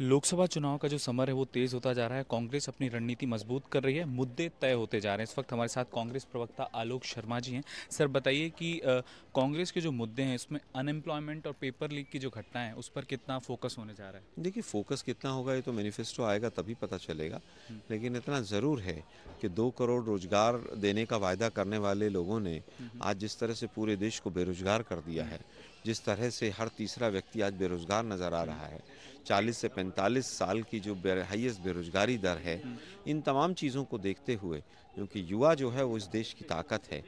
लोकसभा चुनाव का जो समर है वो तेज होता जा रहा है। कांग्रेस अपनी रणनीति मज़बूत कर रही है। मुद्दे तय होते जा रहे हैं। इस वक्त हमारे साथ कांग्रेस प्रवक्ता आलोक शर्मा जी हैं। सर बताइए कि कांग्रेस के जो मुद्दे हैं इसमें अनएम्प्लॉयमेंट और पेपर लीक की जो घटना है उस पर कितना फोकस होने जा रहा है? देखिए फोकस कितना होगा ये तो मैनिफेस्टो आएगा तभी पता चलेगा। लेकिन इतना ज़रूर है कि दो करोड़ रोज़गार देने का वायदा करने वाले लोगों ने आज जिस तरह से पूरे देश को बेरोजगार कर दिया है जिस तरह से हर तीसरा व्यक्ति आज बेरोजगार नज़र आ रहा है 40 से 45 साल की जो हाईएस्ट बेरोजगारी दर है इन तमाम चीज़ों को देखते हुए क्योंकि युवा जो है वो इस देश की ताकत है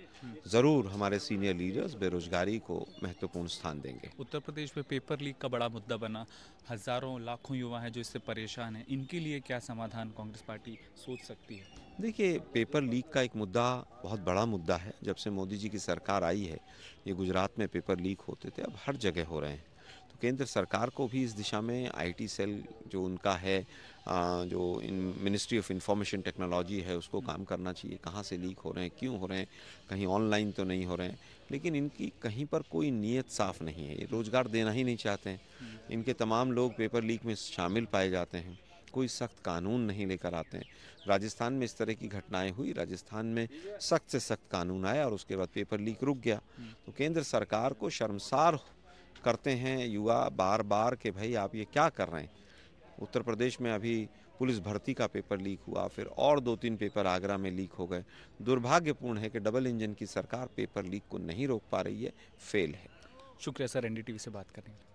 ज़रूर हमारे सीनियर लीडर्स बेरोजगारी को महत्वपूर्ण स्थान देंगे। उत्तर प्रदेश में पेपर लीक का बड़ा मुद्दा बना हज़ारों लाखों युवा हैं जो इससे परेशान हैं इनके लिए क्या समाधान कांग्रेस पार्टी सोच सकती है? देखिए पेपर लीक का एक मुद्दा बहुत बड़ा मुद्दा है जब से मोदी जी की सरकार आई है ये गुजरात में पेपर लीक होते थे अब हर जगह हो रहे हैं। तो केंद्र सरकार को भी इस दिशा में आईटी सेल जो उनका है जो इन मिनिस्ट्री ऑफ़ इंफॉर्मेशन टेक्नोलॉजी है, उसको काम करना चाहिए। कहाँ से लीक हो रहे हैं, क्यों हो रहे हैं? कहीं ऑनलाइन तो नहीं हो रहे हैं। लेकिन इनकी कहीं पर कोई नीयत साफ़ नहीं है। ये रोज़गार देना ही नहीं चाहते हैं। इनके तमाम लोग पेपर लीक में शामिल पाए जाते हैं। कोई सख्त कानून नहीं लेकर आते हैं। राजस्थान में इस तरह की घटनाएँ हुई। राजस्थान में सख्त से सख्त कानून आया और उसके बाद पेपर लीक रुक गया। तो केंद्र सरकार को शर्मसार करते हैं युवा बार बार कि भाई आप ये क्या कर रहे हैं? उत्तर प्रदेश में अभी पुलिस भर्ती का पेपर लीक हुआ, फिर और दो तीन पेपर आगरा में लीक हो गए। दुर्भाग्यपूर्ण है कि डबल इंजन की सरकार पेपर लीक को नहीं रोक पा रही है, फेल है। शुक्रिया सर, एनडीटीवी से बात करने के लिए।